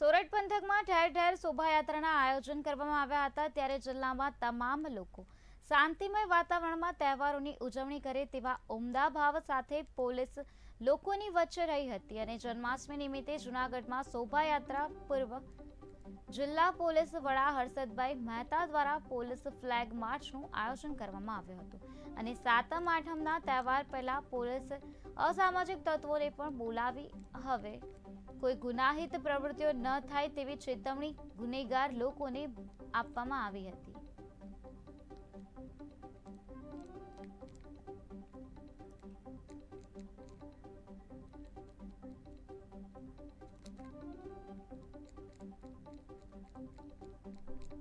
સોરઠ પંથકમાં ઠેર ઠેર શોભાયાત્રાના આયોજન કરવામાં આવ્યા હતા ત્યારે જિલ્લામાં તમામ લોકો શાંતિમય વાતાવરણમાં તહેવારોની ઉજવણી કરે તેવા ઉમદા ભાવ સાથે પોલીસ લોકોની વચ્ચે રહી હતી અને જન્માષ્ટમી નિમિત્તે જૂનાગઢમાં શોભાયાત્રા પૂર્વ જિલ્લા પોલીસ વડા હર્ષદભાઈ મહેતા દ્વારા પોલીસ ફ્લેગ માર્ચનું આયોજન કરવામાં આવ્યું હતું અને સાતમ આઠમના તહેવાર પહેલા પોલીસ અસામાજિક તત્વોને પણ બોલાવી હવે કોઈ ગુનાહિત પ્રવૃત્તિઓ ન થાય તેવી ચેતવણી ગુનેગાર લોકોને આપવામાં આવી હતી. Thank you.